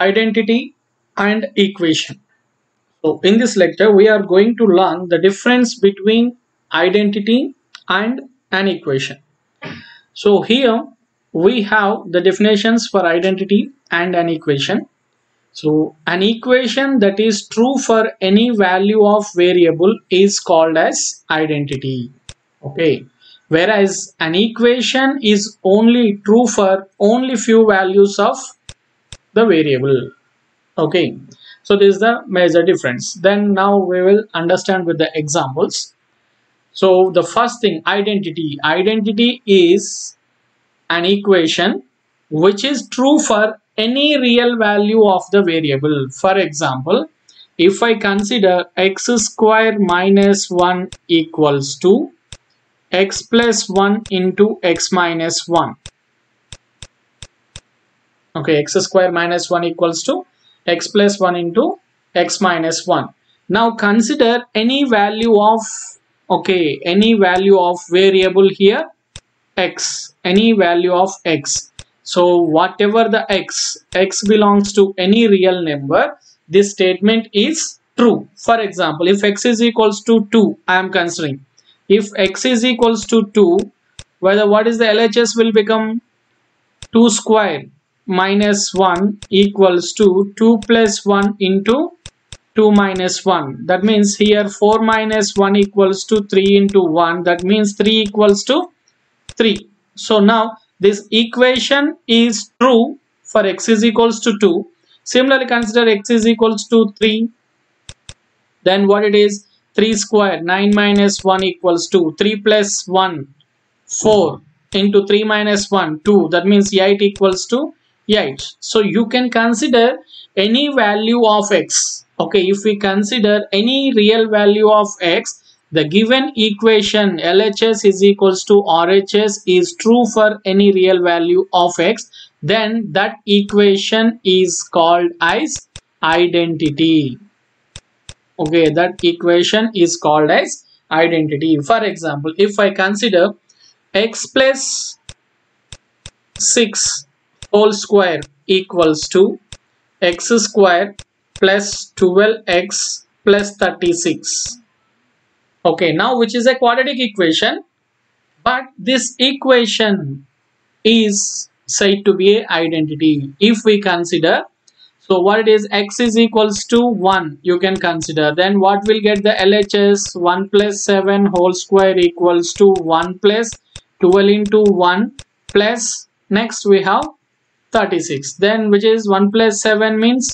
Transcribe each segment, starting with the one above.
identity and equation. So in this lecture we are going to learn the difference between identity and an equation. So here we have the definitions for identity and an equation. So an equation that is true for any value of variable is called as identity. Okay. Whereas an equation is only true for only few values of the variable. Okay. So this is the major difference. Then now we will understand with the examples. So the first thing identity. Identity is an equation which is true for any real value of the variable. For example, if I consider x square minus 1 equals to x plus 1 into x minus 1. Okay, x square minus 1 equals to x plus 1 into x minus 1. Now consider any value of, okay, any value of variable here, x, any value of x so whatever the x, x belongs to any real number, this statement is true. For example, if x is equals to 2, I am considering. If x is equals to 2, whether what is the LHS will become 2 square minus 1 equals to 2 plus 1 into 2 minus 1. That means here 4 minus 1 equals to 3 into 1. That means 3 equals to 3. So now this equation is true for x is equals to 2 similarly consider x is equals to 3 then what it is 3 square 9 minus 1 equals to 3 plus 1 4 into 3 minus 1 2 that means 8 equals to 8 so you can consider any value of x. Okay if we consider any real value of x the given equation LHS is equals to RHS is true for any real value of x then that equation is called as identity. Okay that equation is called as identity. For example if I consider x plus 6 whole square equals to x square plus 12x plus 36 okay now which is a quadratic equation but this equation is said to be a identity if we consider. So what it is x is equals to 1 you can consider. Then what will get the LHS 1 plus 7 whole square equals to 1 plus 12 into 1 plus next we have 36 then which is 1 plus 7 means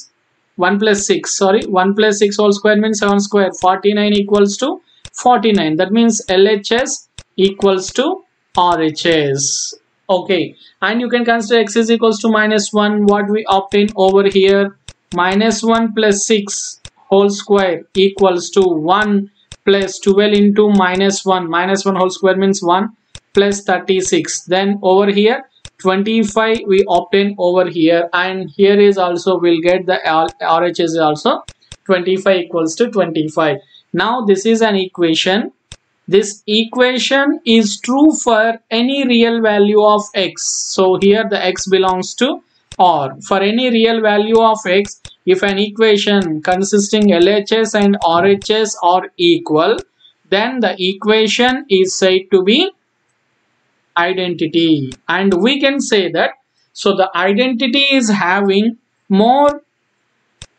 1 plus 6 sorry 1 plus 6 whole square means 7 square. 49 equals to 49 that means LHS equals to RHS okay. And you can consider x is equals to minus 1 what we obtain over here? Minus 1 plus 6 whole square equals to 1 plus 12 into minus 1 minus 1 whole square means 1 plus 36 then over here 25 we obtain over here and here is also we'll get the RHS also 25 equals to 25 now this is an equation. This equation is true for any real value of x. So here the x belongs to or for any real value of x if an equation consisting LHS and RHS are equal then the equation is said to be identity. And we can say that so the identity is having more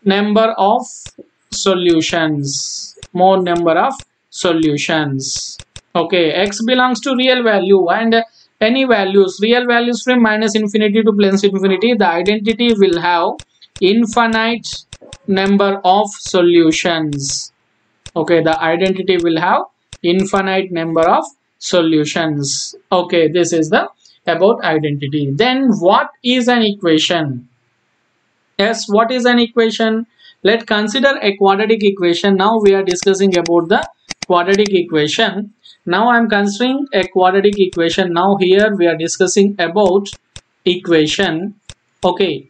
number of solutions more number of solutions. Okay x belongs to real value and any values real values from minus infinity to plus infinity the identity will have infinite number of solutions. Okay the identity will have infinite number of solutions okay this is the about identity then what is an equation yes what is an equation Let's consider a quadratic equation. Now we are discussing about the quadratic equation. Now I am considering a quadratic equation. Now here we are discussing about equation. Okay.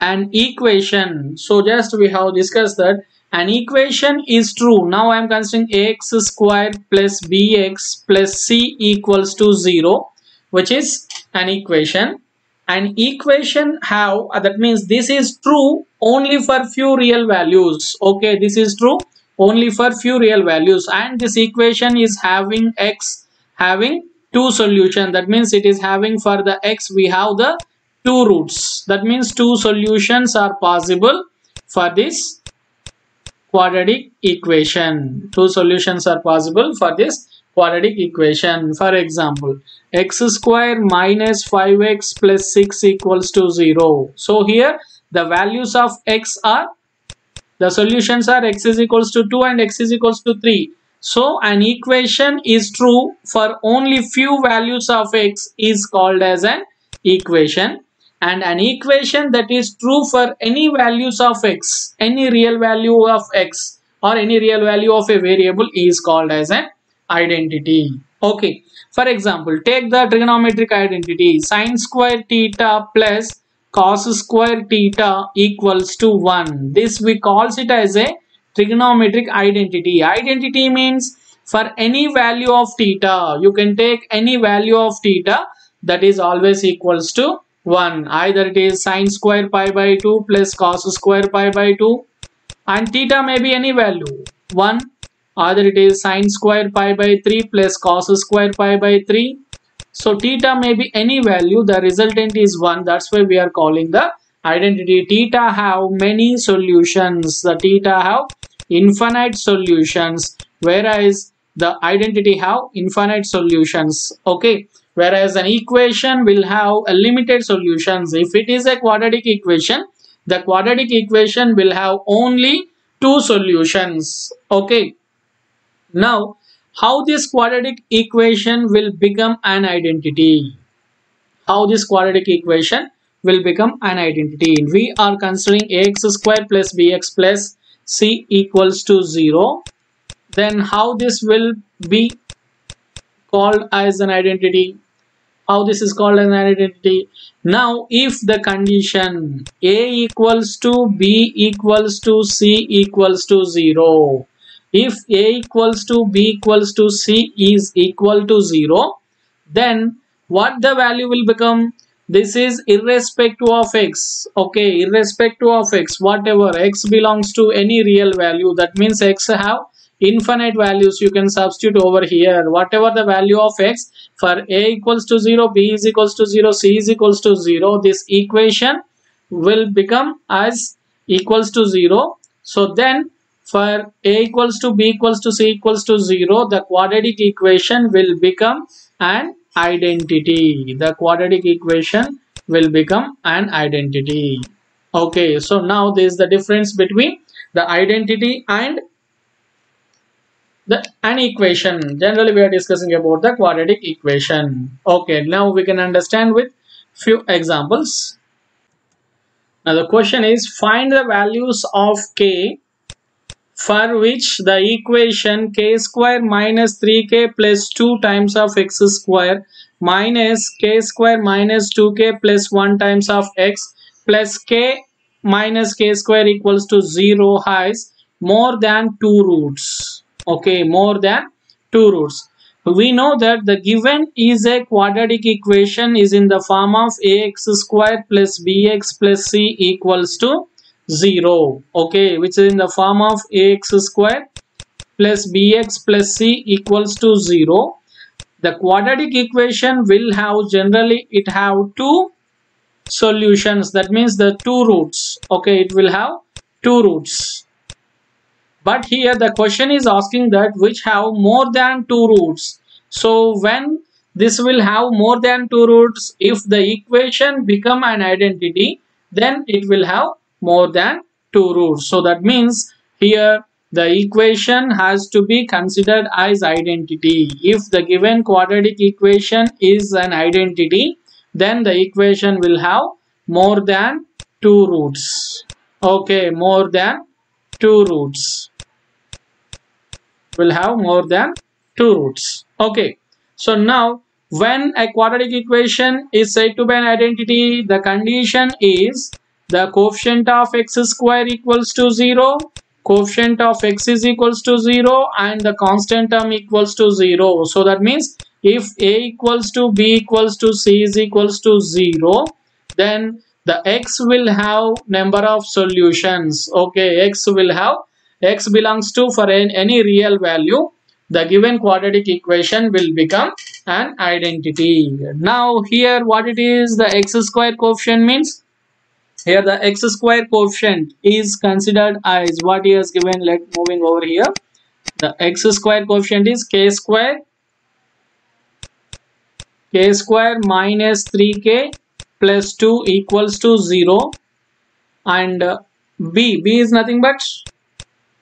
An equation. So just we have discussed that an equation is true. Now I am considering ax square plus bx plus c equals to 0 which is an equation. An equation have uh, that means this is true only for few real values. Okay this is true only for few real values. And this equation is having x having two solution. That means it is having for the x we have the two roots. That means two solutions are possible for this quadratic equation two solutions are possible for this quadratic equation. For example, x square minus 5x plus 6 equals to 0. So here the values of x are, the solutions are x is equals to 2 and x is equals to 3. So an equation is true for only few values of x is called as an equation and an equation that is true for any values of x, any real value of x or any real value of a variable is called as an identity. Okay, for example, take the trigonometric identity sine square theta plus cos square theta equals to 1. This we calls it as a trigonometric identity. Identity means for any value of theta, you can take any value of theta that is always equals to 1. Either it is sine square pi by 2 plus cos square pi by 2 and theta may be any value. 1 either it is sine square pi by 3 plus cos square pi by 3 so theta may be any value. The resultant is 1 that's why we are calling the identity. Theta have many solutions. The theta have infinite solutions whereas the identity have infinite solutions. Okay whereas an equation will have a limited solutions if it is a quadratic equation the quadratic equation will have only two solutions okay now, how this quadratic equation will become an identity? How this quadratic equation will become an identity? We are considering ax square plus bx plus c equals to 0. Then how this will be called as an identity? How this is called an identity? Now, if the condition a equals to b equals to c equals to 0 if a equals to b equals to c is equal to 0 then what the value will become this is irrespective of x okay irrespective of x whatever x belongs to any real value that means x have infinite values you can substitute over here. Whatever the value of x for a equals to 0 b is equals to 0 c is equals to 0 this equation will become as equals to 0 so then for a equals to b equals to c equals to 0 the quadratic equation will become an identity. The quadratic equation will become an identity. Okay so now there is the difference between the identity and the an equation. Generally we are discussing about the quadratic equation. Okay now we can understand with few examples. Now the question is find the values of k for which the equation k square minus 3k plus 2 times of x square minus k square minus 2k plus 1 times of x plus k minus k square equals to 0 has more than two roots okay more than two roots. We know that the given is a quadratic equation is in the form of ax square plus bx plus c equals to 0 okay which is in the form of ax square plus bx plus c equals to 0 the quadratic equation will have generally it have two solutions. That means the two roots. Okay it will have two roots but here the question is asking that which have more than two roots so when this will have more than two roots if the equation become an identity then it will have more than two roots. So that means here the equation has to be considered as identity. If the given quadratic equation is an identity, then the equation will have more than two roots. Okay, more than two roots. Will have more than two roots. Okay, so now when a quadratic equation is said to be an identity, the condition is the coefficient of x square equals to 0 coefficient of x is equals to 0 and the constant term equals to 0 so that means if a equals to b equals to c is equals to 0 then the x will have number of solutions. Okay. X will have x belongs to for any real value the given quadratic equation will become an identity. Now here what it is the x square coefficient means? Here the x square coefficient is considered as what he has given let moving over here. The x square coefficient is k square k square minus 3k plus 2 equals to 0 and uh, b b is nothing but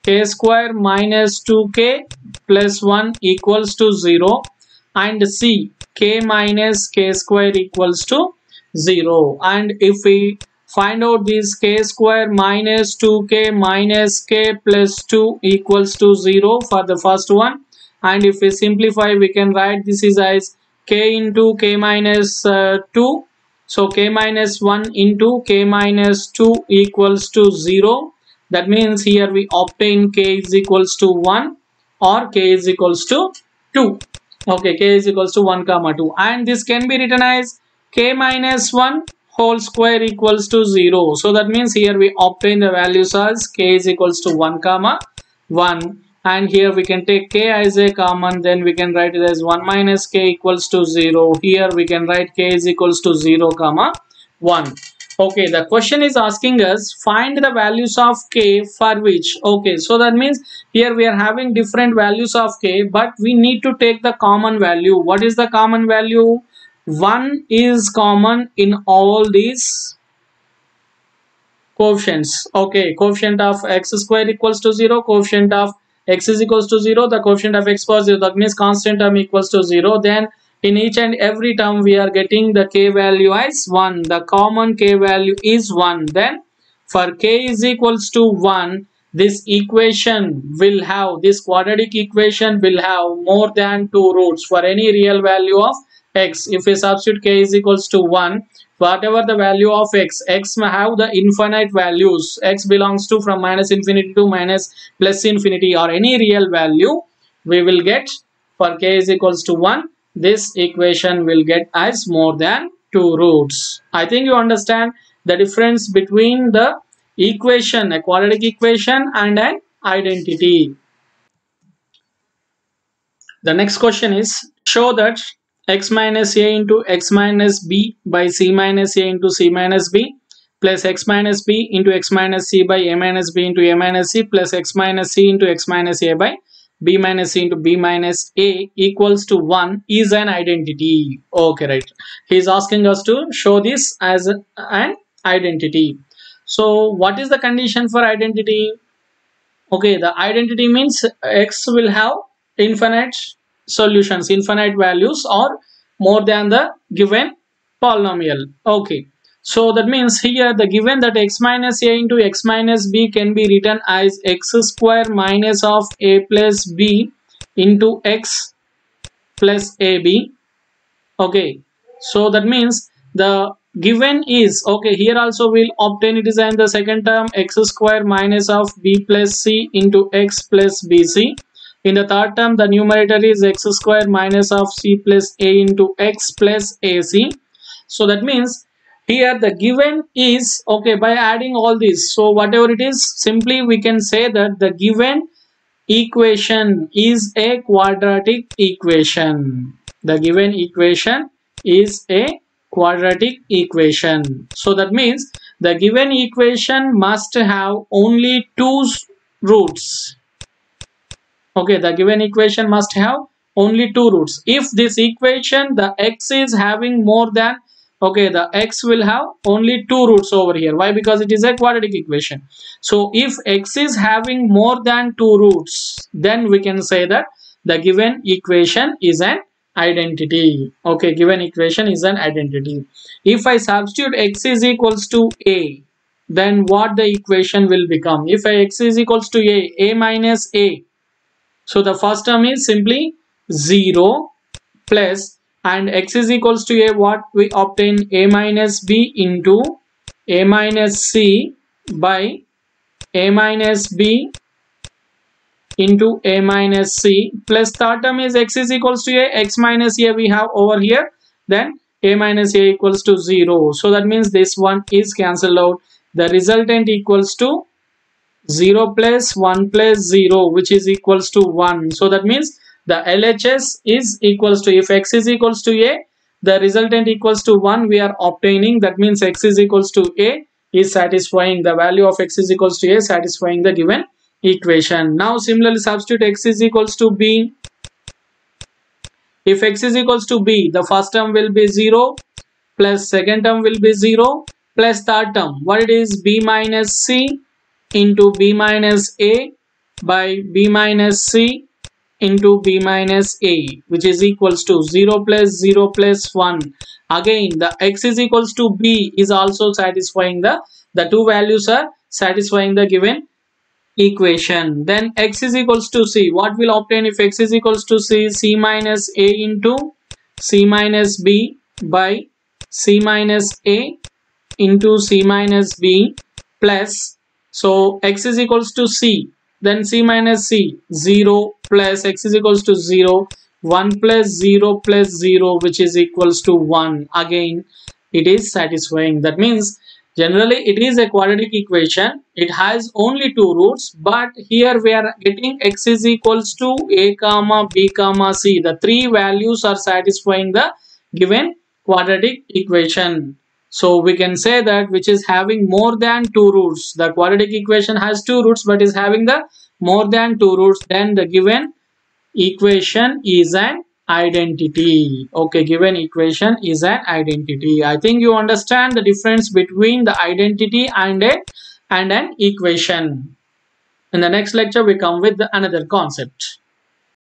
k square minus 2k plus 1 equals to 0 and c k minus k square equals to 0 and if we find out this k square minus 2k minus k plus 2 equals to 0 for the first one. And if we simplify we can write this is as k into k minus, uh, 2 so k minus 1 into k minus 2 equals to 0 that means here we obtain k is equals to 1 or k is equals to 2 okay k is equals to 1 comma 2 and this can be written as k minus 1 whole square equals to 0 so that means here we obtain the values as k is equals to 1 comma 1 and here we can take k as a common then we can write it as 1 minus k equals to 0 here we can write k is equals to 0 comma 1 okay the question is asking us find the values of k for which okay so that means here we are having different values of k but we need to take the common value. What is the common value? 1 is common in all these coefficients okay coefficient of x square equals to 0 coefficient of x is equals to 0 the coefficient of x was 0 that means constant term equals to 0 then in each and every term we are getting the k value as 1 the common k value is 1 then for k is equals to 1 this equation will have this quadratic equation will have more than two roots for any real value of x. If we substitute k is equals to 1 whatever the value of x x may have the infinite values. X belongs to from minus infinity to minus plus infinity or any real value we will get for k is equals to 1 this equation will get as more than two roots. I think you understand the difference between the equation a quadratic equation and an identity. The next question is show that x minus a into x minus b by c minus a into c minus b plus x minus b into x minus c by a minus b into a minus c plus x minus c into x minus a by b minus c into b minus a equals to 1 is an identity. Okay right. He is asking us to show this as an identity. So what is the condition for identity? Okay the identity means x will have infinite solutions infinite values or more than the given polynomial. Okay so that means here the given that x minus a into x minus b can be written as x square minus of a plus b into x plus ab okay. So that means the given is okay here also we'll obtain it is in the second term x square minus of b plus c into x plus bc in the third term, the numerator is x square minus of c plus a into x plus ac. So that means here the given is, okay, by adding all this. So whatever it is, simply we can say that the given equation is a quadratic equation. The given equation is a quadratic equation. So that means the given equation must have only two roots okay the given equation must have only two roots if this equation the x is having more than okay the x will have only two roots over here. Why? Because it is a quadratic equation. So if x is having more than two roots then we can say that the given equation is an identity. Okay given equation is an identity. If i substitute x is equals to a then what the equation will become? If x is equals to a a minus a. So the first term is simply 0 plus and x is equals to a what? We obtain a minus b into a minus c by a minus b into a minus c. Plus third term is x is equals to a. x minus a we have over here. Then a minus a equals to 0 so that means this one is cancelled out. The resultant equals to 0 plus 1 plus 0 which is equals to 1 so that means the LHS is equals to if x is equals to a the resultant equals to 1 we are obtaining. That means x is equals to a is satisfying the value of x is equals to a satisfying the given equation. Now similarly substitute x is equals to b. If x is equals to b the first term will be 0 plus second term will be 0 plus third term. What it is? B minus c into b minus a by b minus c into b minus a which is equals to 0 plus 0 plus 1 again the x is equals to b is also satisfying the the two values are satisfying the given equation. Then x is equals to c. What will obtain if x is equals to c? C minus a into c minus b by c minus a into c minus b plus. So x is equals to c then c minus c 0 plus x is equals to 0 1 plus 0 plus 0 which is equals to 1 again it is satisfying. That means generally it is a quadratic equation. It has only two roots but here we are getting x is equals to a comma b comma c. The three values are satisfying the given quadratic equation so we can say that which is having more than two roots. The quadratic equation has two roots but is having the more than two roots. Then the given equation is an identity. Okay, given equation is an identity. I think you understand the difference between the identity and a and an equation. In the next lecture, we come with another concept.